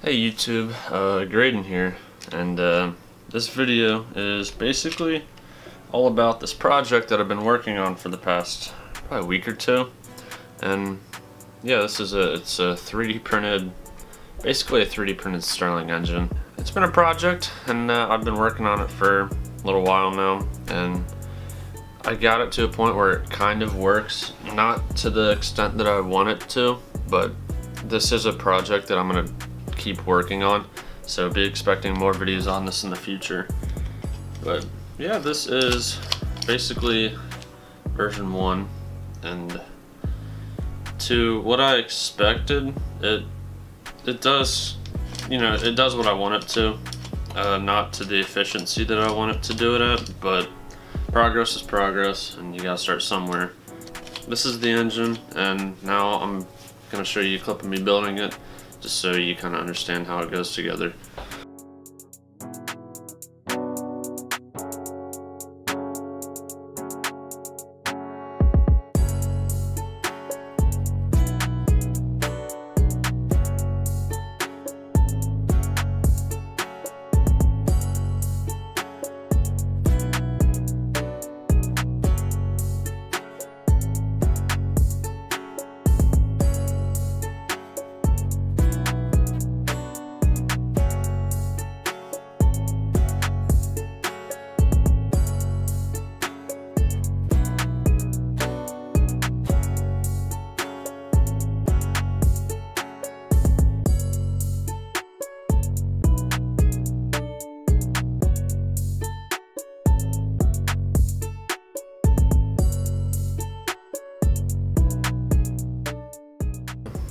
Hey YouTube, uh, Graydon here, and uh, this video is basically all about this project that I've been working on for the past probably week or two, and yeah, this is a it's a 3D printed, basically a 3D printed Stirling engine. It's been a project, and uh, I've been working on it for a little while now, and I got it to a point where it kind of works, not to the extent that I want it to, but this is a project that I'm gonna keep working on. So be expecting more videos on this in the future. But yeah, this is basically version one and to what I expected, it it does, you know, it does what I want it to. Uh, not to the efficiency that I want it to do it at, but progress is progress and you gotta start somewhere. This is the engine and now I'm gonna show you a clip of me building it just so you kind of understand how it goes together.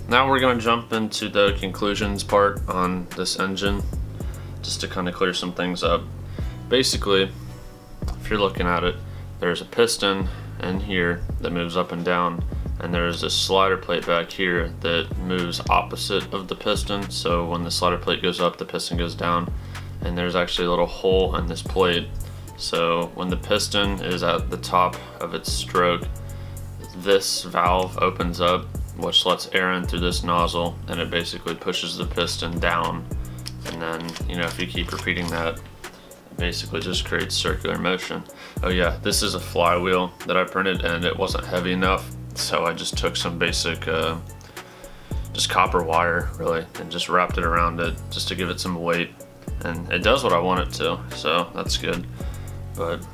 Now we're going to jump into the conclusions part on this engine, just to kind of clear some things up. Basically, if you're looking at it, there's a piston in here that moves up and down, and there's a slider plate back here that moves opposite of the piston, so when the slider plate goes up, the piston goes down, and there's actually a little hole in this plate. So when the piston is at the top of its stroke, this valve opens up which lets air in through this nozzle and it basically pushes the piston down. And then you know if you keep repeating that it basically just creates circular motion. Oh yeah this is a flywheel that I printed and it wasn't heavy enough so I just took some basic uh, just copper wire really and just wrapped it around it just to give it some weight. And it does what I want it to so that's good. But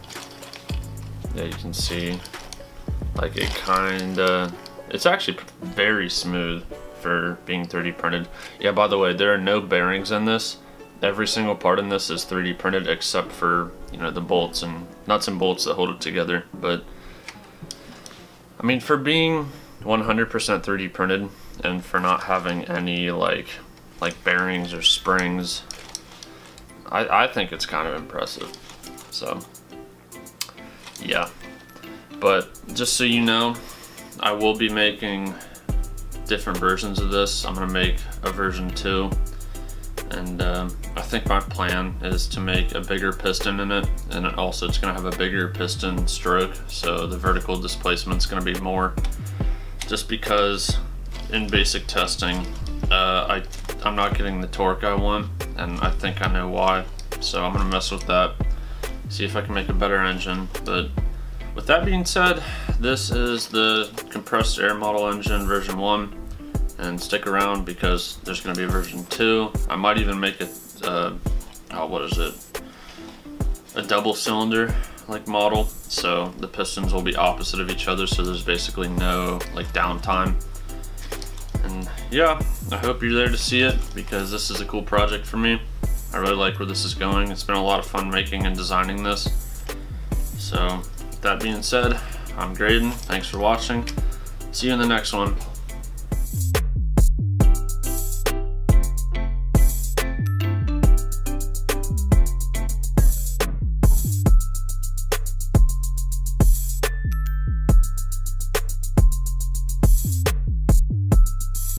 yeah you can see like it kinda it's actually very smooth for being 3D printed. Yeah, by the way, there are no bearings in this. Every single part in this is 3D printed except for, you know, the bolts and nuts and bolts that hold it together. But, I mean, for being 100% 3D printed and for not having any, like, like bearings or springs, I, I think it's kind of impressive. So, yeah. But just so you know, I will be making different versions of this. I'm gonna make a version two. And um, I think my plan is to make a bigger piston in it and it also it's gonna have a bigger piston stroke so the vertical displacement is gonna be more. Just because in basic testing uh, I, I'm not getting the torque I want and I think I know why. So I'm gonna mess with that see if I can make a better engine but with that being said, this is the compressed air model engine version 1 and stick around because there's going to be a version 2. I might even make it, uh, oh, what is it, a double cylinder like model. So the pistons will be opposite of each other so there's basically no like downtime. And yeah I hope you're there to see it because this is a cool project for me. I really like where this is going. It's been a lot of fun making and designing this. So that being said, I'm Graydon. Thanks for watching. See you in the next one.